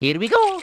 Here we go.